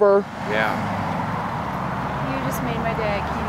Yeah. You just made my day.